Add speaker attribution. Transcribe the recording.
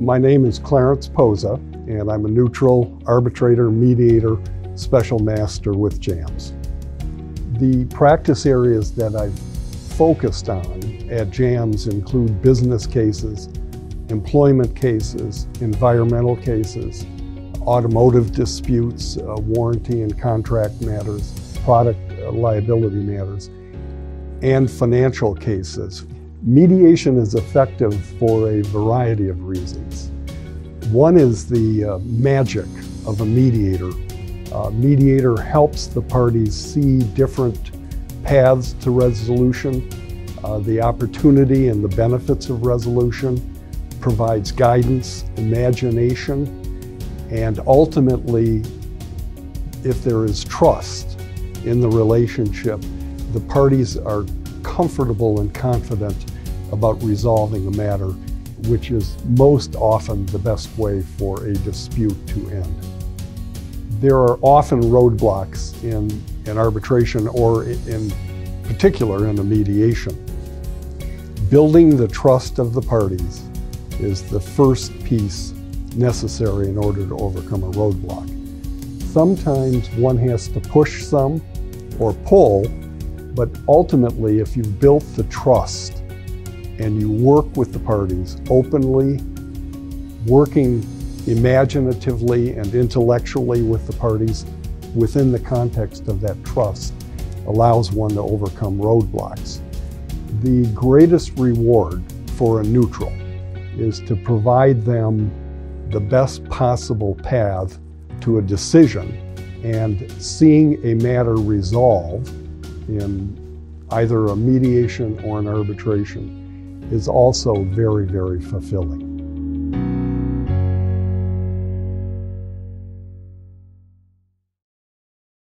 Speaker 1: My name is Clarence Pozza, and I'm a neutral arbitrator, mediator, special master with JAMS. The practice areas that I've focused on at JAMS include business cases, employment cases, environmental cases, automotive disputes, uh, warranty and contract matters, product uh, liability matters, and financial cases. Mediation is effective for a variety of reasons. One is the uh, magic of a mediator. Uh, mediator helps the parties see different paths to resolution, uh, the opportunity and the benefits of resolution, provides guidance, imagination, and ultimately, if there is trust in the relationship, the parties are comfortable and confident about resolving a matter, which is most often the best way for a dispute to end. There are often roadblocks in an arbitration or in particular in a mediation. Building the trust of the parties is the first piece necessary in order to overcome a roadblock. Sometimes one has to push some or pull, but ultimately, if you've built the trust and you work with the parties openly, working imaginatively and intellectually with the parties within the context of that trust allows one to overcome roadblocks. The greatest reward for a neutral is to provide them the best possible path to a decision and seeing a matter resolve in either a mediation or an arbitration is also very, very fulfilling.